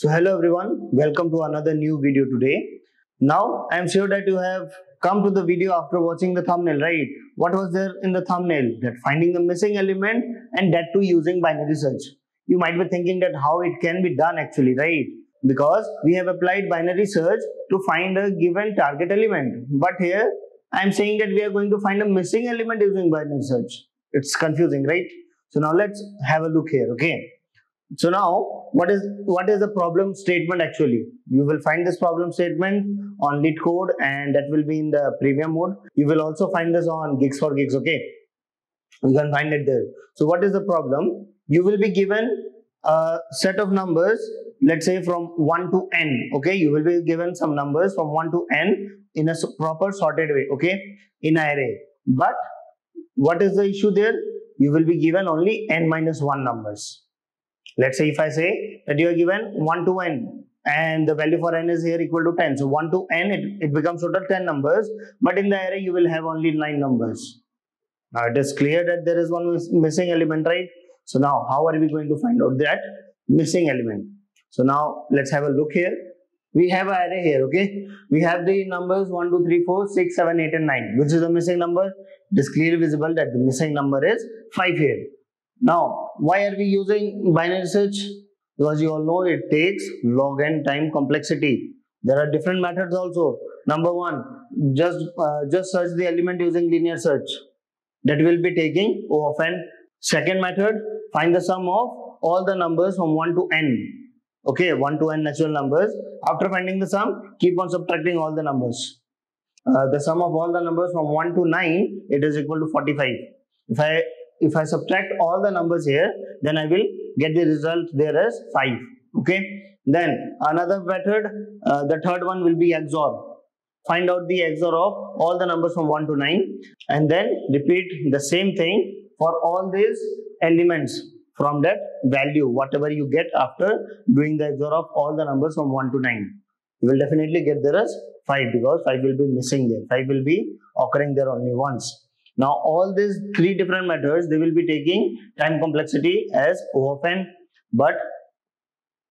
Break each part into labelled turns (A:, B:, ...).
A: So hello everyone, welcome to another new video today. Now I am sure that you have come to the video after watching the thumbnail, right? What was there in the thumbnail? That finding the missing element and that too using binary search. You might be thinking that how it can be done actually, right? Because we have applied binary search to find a given target element. But here I am saying that we are going to find a missing element using binary search. It's confusing, right? So now let's have a look here, okay? So now, what is what is the problem statement actually? You will find this problem statement on LeetCode and that will be in the premium mode. You will also find this on Geeks for Geeks, okay? You can find it there. So what is the problem? You will be given a set of numbers, let's say from 1 to n, okay? You will be given some numbers from 1 to n in a proper sorted way, okay? In array. But what is the issue there? You will be given only n minus 1 numbers Let's say if I say that you are given 1 to n and the value for n is here equal to 10. So 1 to n, it, it becomes total 10 numbers, but in the array you will have only 9 numbers. Now it is clear that there is one missing element, right? So now how are we going to find out that missing element? So now let's have a look here. We have an array here, okay? We have the numbers 1, 2, 3, 4, 6, 7, 8 and 9. Which is the missing number? It is clearly visible that the missing number is 5 here. Now, why are we using binary search? Because you all know it takes log n time complexity. There are different methods also. Number one, just uh, just search the element using linear search. That will be taking O of n. Second method, find the sum of all the numbers from 1 to n. Okay, 1 to n natural numbers. After finding the sum, keep on subtracting all the numbers. Uh, the sum of all the numbers from 1 to 9, it is equal to 45. If I if I subtract all the numbers here, then I will get the result there as 5. Okay. Then another method, uh, the third one will be XOR. Find out the XOR of all the numbers from 1 to 9 and then repeat the same thing for all these elements from that value, whatever you get after doing the XOR of all the numbers from 1 to 9. You will definitely get there as 5 because 5 will be missing there. 5 will be occurring there only once. Now all these three different methods, they will be taking time complexity as O of n. But,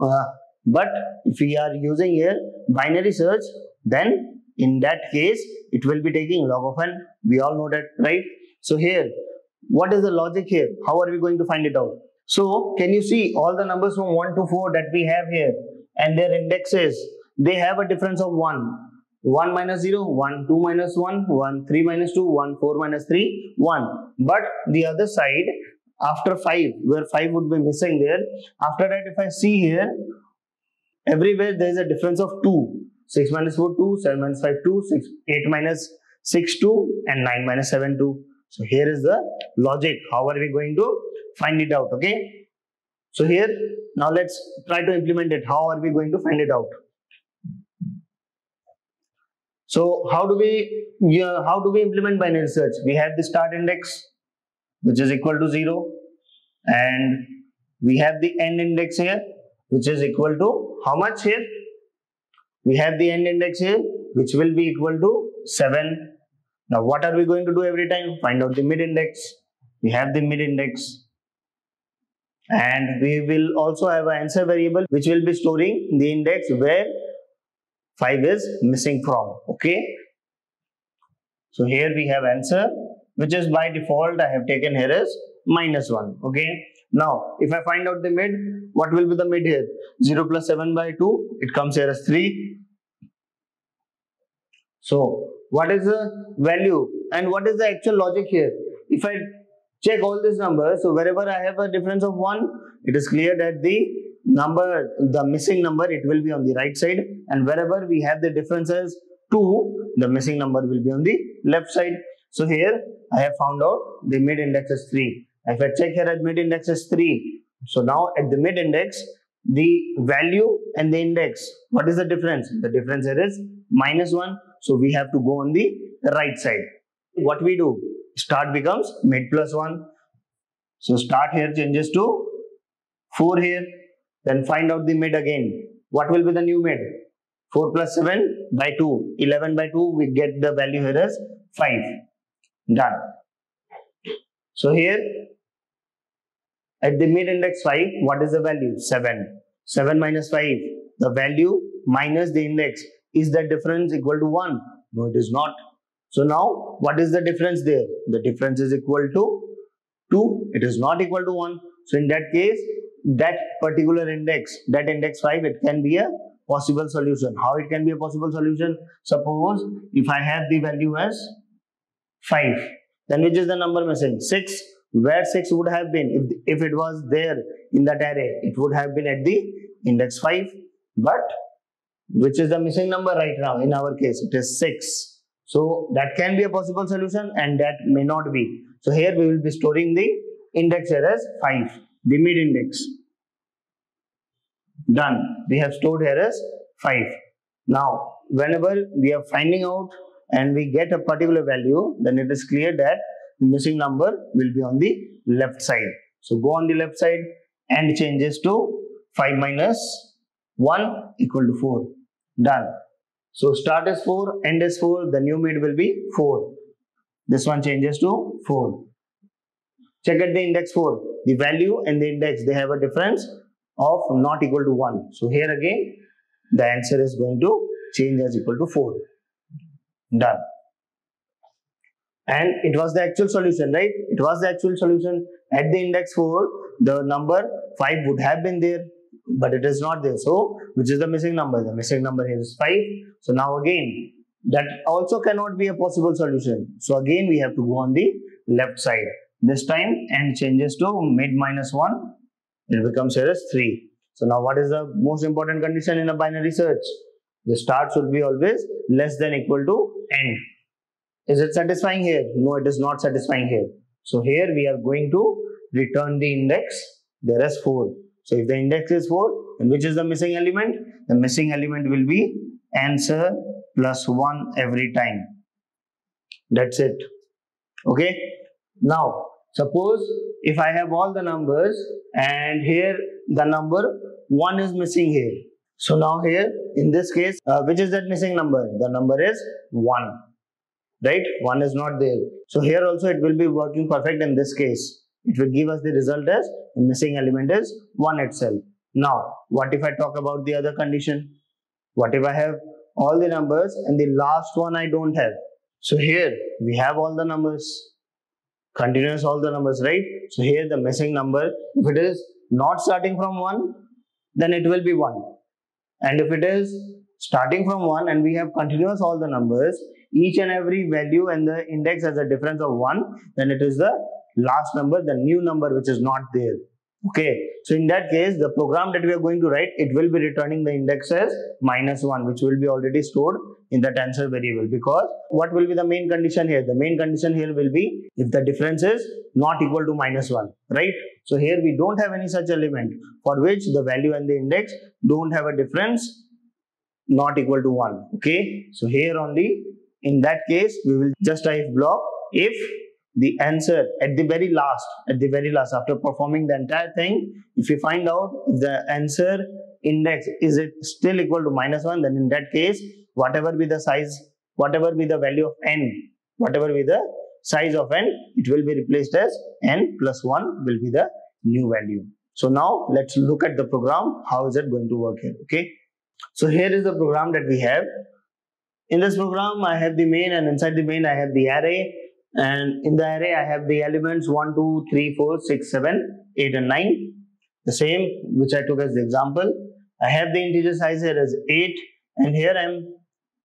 A: uh, but if we are using here binary search, then in that case, it will be taking log of n. We all know that, right? So here, what is the logic here? How are we going to find it out? So can you see all the numbers from 1 to 4 that we have here and their indexes, they have a difference of 1. 1 minus 0, 1, 2 minus 1, 1, 3 minus 2, 1, 4 minus 3, 1. But the other side, after 5, where 5 would be missing there, after that if I see here, everywhere there is a difference of 2. 6 minus 4, 2, 7 minus 5, 2, 6, 8 minus 6, 2, and 9 minus 7, 2. So here is the logic. How are we going to find it out? Okay. So here, now let's try to implement it. How are we going to find it out? So how do we yeah, how do we implement binary search? We have the start index which is equal to 0 and we have the end index here which is equal to how much here? We have the end index here which will be equal to 7. Now what are we going to do every time? Find out the mid index. We have the mid index and we will also have an answer variable which will be storing the index where 5 is missing from okay? So here we have answer which is by default I have taken here is minus 1 okay? Now if I find out the mid what will be the mid here? 0 plus 7 by 2 it comes here as 3 so what is the value and what is the actual logic here? If I check all these numbers so wherever I have a difference of 1 it is clear that the number, the missing number, it will be on the right side and wherever we have the differences 2, the missing number will be on the left side. So here I have found out the mid index is 3. If I check here at mid index is 3. So now at the mid index, the value and the index, what is the difference? The difference here is minus 1. So we have to go on the right side. What we do? Start becomes mid plus 1. So start here changes to 4 here then find out the mid again. What will be the new mid? 4 plus 7 by 2. 11 by 2, we get the value here as 5. Done. So here, at the mid index 5, what is the value? 7. 7 minus 5, the value minus the index. Is that difference equal to 1? No, it is not. So now, what is the difference there? The difference is equal to 2. It is not equal to 1. So in that case, that particular index, that index 5, it can be a possible solution. How it can be a possible solution? Suppose if I have the value as 5, then which is the number missing? 6. Where 6 would have been? If, if it was there in that array, it would have been at the index 5. But which is the missing number right now in our case? It is 6. So that can be a possible solution and that may not be. So here we will be storing the index here as 5, the mid index. Done. We have stored here as 5. Now, whenever we are finding out and we get a particular value, then it is clear that the missing number will be on the left side. So go on the left side and changes to 5 minus 1 equal to 4. Done. So start is 4, end is 4, the new mid will be 4. This one changes to 4. Check at the index 4. The value and the index, they have a difference of not equal to 1. So here again, the answer is going to change as equal to 4. Done. And it was the actual solution, right? It was the actual solution. At the index 4, the number 5 would have been there, but it is not there. So, which is the missing number? The missing number here is 5. So now again, that also cannot be a possible solution. So again, we have to go on the left side. This time, and changes to mid minus 1 it becomes here as 3. So now what is the most important condition in a binary search? The start should be always less than equal to end. Is it satisfying here? No, it is not satisfying here. So here we are going to return the index. There is 4. So if the index is 4, then which is the missing element? The missing element will be answer plus 1 every time. That's it. Okay. Now, suppose if I have all the numbers and here the number 1 is missing here. So now here in this case, uh, which is that missing number? The number is 1, right? 1 is not there. So here also it will be working perfect in this case. It will give us the result as the missing element is 1 itself. Now, what if I talk about the other condition? What if I have all the numbers and the last one I don't have? So here we have all the numbers continuous all the numbers, right? So here the missing number, if it is not starting from 1, then it will be 1. And if it is starting from 1 and we have continuous all the numbers, each and every value and the index has a difference of 1, then it is the last number, the new number which is not there. Okay, so in that case, the program that we are going to write, it will be returning the index as minus 1, which will be already stored in that answer variable. Because what will be the main condition here? The main condition here will be if the difference is not equal to minus 1, right? So here we don't have any such element for which the value and the index don't have a difference not equal to 1. Okay, so here only in that case, we will just type block if the answer at the very last, at the very last, after performing the entire thing, if you find out the answer index is it still equal to minus 1, then in that case, whatever be the size, whatever be the value of n, whatever be the size of n, it will be replaced as n plus 1 will be the new value. So now let's look at the program. How is it going to work here? Okay. So here is the program that we have. In this program, I have the main and inside the main, I have the array and in the array, I have the elements 1, 2, 3, 4, 6, 7, 8 and 9. The same which I took as the example. I have the integer size here as 8 and here I am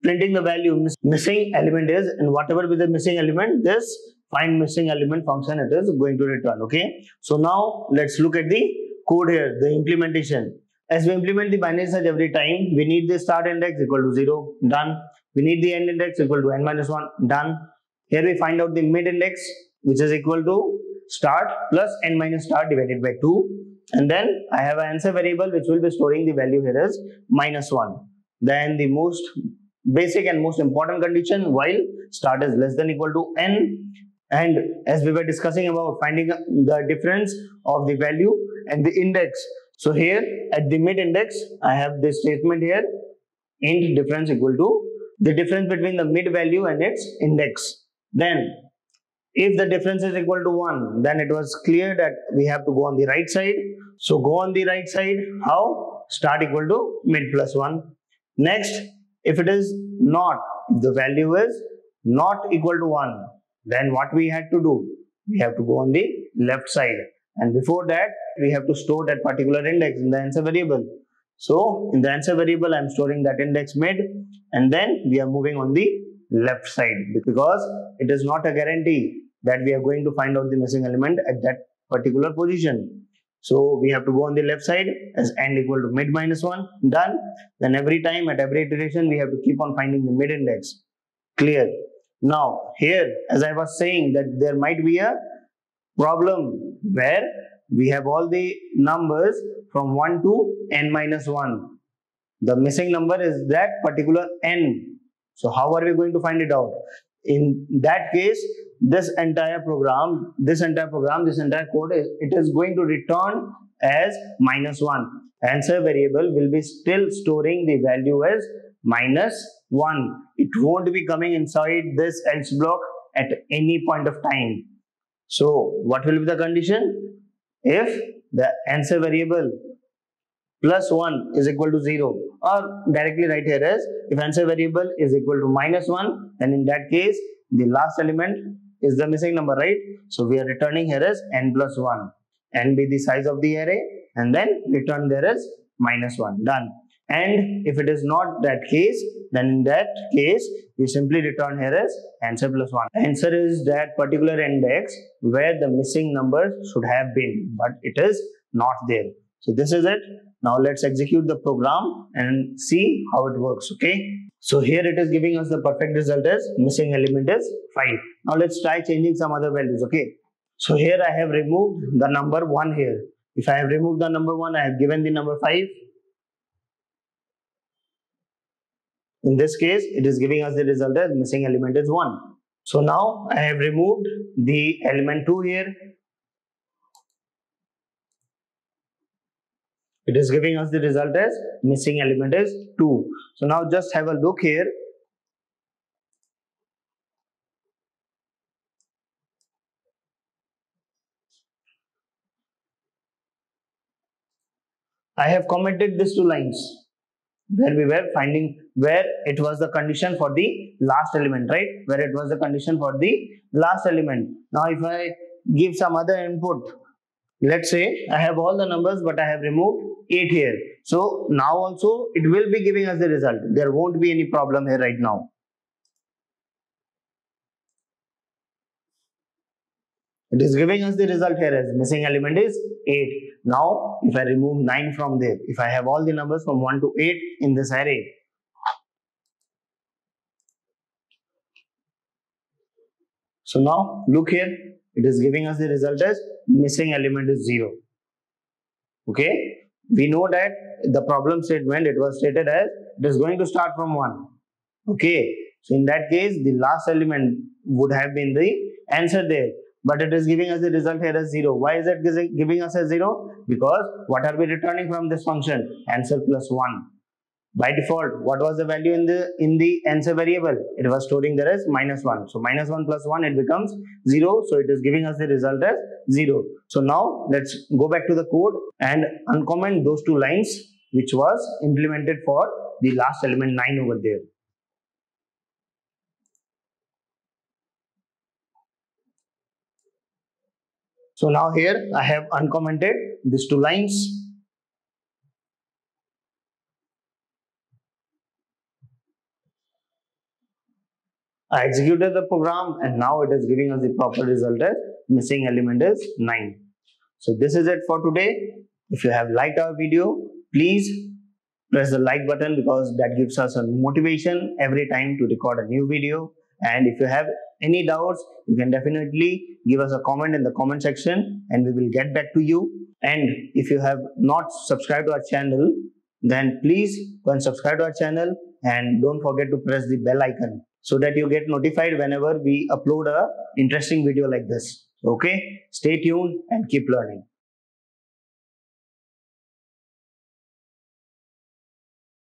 A: printing the value. Missing element is and whatever be the missing element this find missing element function it is going to return okay? So now let's look at the code here the implementation. As we implement the binary search every time we need the start index equal to 0 done. We need the end index equal to n minus 1 done here we find out the mid index which is equal to start plus n minus start divided by 2 and then I have an answer variable which will be storing the value here as minus 1. Then the most basic and most important condition while start is less than equal to n and as we were discussing about finding the difference of the value and the index. So here at the mid index I have this statement here int difference equal to the difference between the mid value and its index. Then if the difference is equal to 1, then it was clear that we have to go on the right side. So go on the right side. How? start equal to mid plus 1. Next, if it is not, the value is not equal to 1, then what we had to do? We have to go on the left side. And before that, we have to store that particular index in the answer variable. So, in the answer variable, I am storing that index mid and then we are moving on the left side because it is not a guarantee that we are going to find out the missing element at that particular position. So we have to go on the left side as n equal to mid minus 1. Done. Then every time at every iteration we have to keep on finding the mid index. Clear. Now here as I was saying that there might be a problem where we have all the numbers from 1 to n minus 1. The missing number is that particular n. So how are we going to find it out? In that case, this entire program, this entire program, this entire code, is, it is going to return as minus 1. Answer variable will be still storing the value as minus 1. It won't be coming inside this else block at any point of time. So what will be the condition? If the answer variable plus 1 is equal to 0 or directly write here as if answer variable is equal to minus 1 then in that case the last element is the missing number, right? So we are returning here as n plus 1. n be the size of the array and then return there as minus 1. Done. And if it is not that case, then in that case, we simply return here as answer plus 1. Answer is that particular index where the missing number should have been, but it is not there. So this is it. Now let's execute the program and see how it works, okay? So here it is giving us the perfect result as missing element is 5. Now let's try changing some other values, okay? So here I have removed the number 1 here. If I have removed the number 1, I have given the number 5. In this case, it is giving us the result as missing element is 1. So now I have removed the element 2 here it is giving us the result as missing element is 2 so now just have a look here. I have commented these two lines where we were finding where it was the condition for the last element right? Where it was the condition for the last element. Now if I give some other input let's say I have all the numbers but I have removed 8 here. So now also it will be giving us the result. There won't be any problem here right now. It is giving us the result here as missing element is 8. Now if I remove 9 from there, if I have all the numbers from 1 to 8 in this array, so now look here, it is giving us the result as missing element is 0. Okay, we know that the problem statement it was stated as it is going to start from 1 okay. So in that case the last element would have been the answer there. But it is giving us the result here as 0 why is it giving us a 0 because what are we returning from this function? Answer plus 1 by default what was the value in the in the answer variable? It was storing there as minus 1 so minus 1 plus 1 it becomes 0 so it is giving us the result as 0 so now let's go back to the code and uncomment those two lines which was implemented for the last element 9 over there. So now here i have uncommented these two lines I executed the program and now it is giving us the proper result as missing element is 9. So this is it for today. If you have liked our video, please press the like button because that gives us a motivation every time to record a new video. And if you have any doubts, you can definitely give us a comment in the comment section and we will get back to you. And if you have not subscribed to our channel, then please go and subscribe to our channel and don't forget to press the bell icon so that you get notified whenever we upload a interesting video like this. Okay, stay tuned and keep learning.